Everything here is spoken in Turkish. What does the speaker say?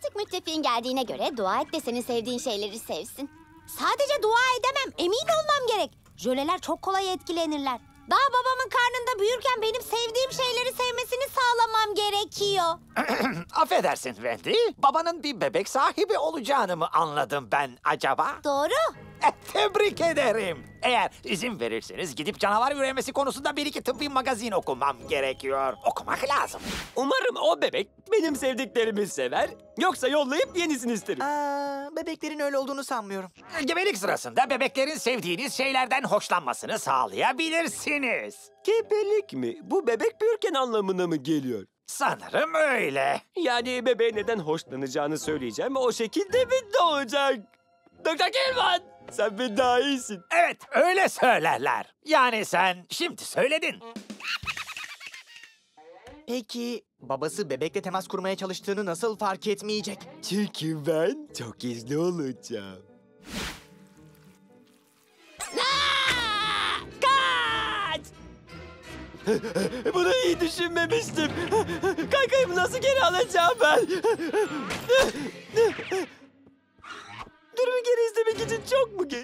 Artık müttefiğin geldiğine göre dua et de senin sevdiğin şeyleri sevsin. Sadece dua edemem. Emin olmam gerek. Jöleler çok kolay etkilenirler. Daha babamın karnında büyürken benim sevdiğim şeyleri sevmesini sağlamam gerekiyor. Affedersin Wendy. Babanın bir bebek sahibi olacağını mı anladım ben acaba? Doğru. Tebrik ederim. Eğer izin verirseniz gidip canavar üremesi konusunda bir iki tıbbi magazin okumam gerekiyor. Okumak lazım. Umarım o bebek benim sevdiklerimi sever. Yoksa yollayıp yenisini isterim. Aa, bebeklerin öyle olduğunu sanmıyorum. Gebelik sırasında bebeklerin sevdiğiniz şeylerden hoşlanmasını sağlayabilirsiniz. Gebelik mi? Bu bebek büyürken anlamına mı geliyor? Sanırım öyle. Yani bebeğe neden hoşlanacağını söyleyeceğim o şekilde mi doğacak? Doktor Kelman, sen bir daha iyisin. Evet, öyle söylerler. Yani sen şimdi söyledin. Peki babası bebekle temas kurmaya çalıştığını nasıl fark etmeyecek? Çünkü ben çok gizli olacağım. Kaç! Bunu iyi düşünmemiştim. Kaykayımı nasıl geri alacağım ben? İçin çok mu geç?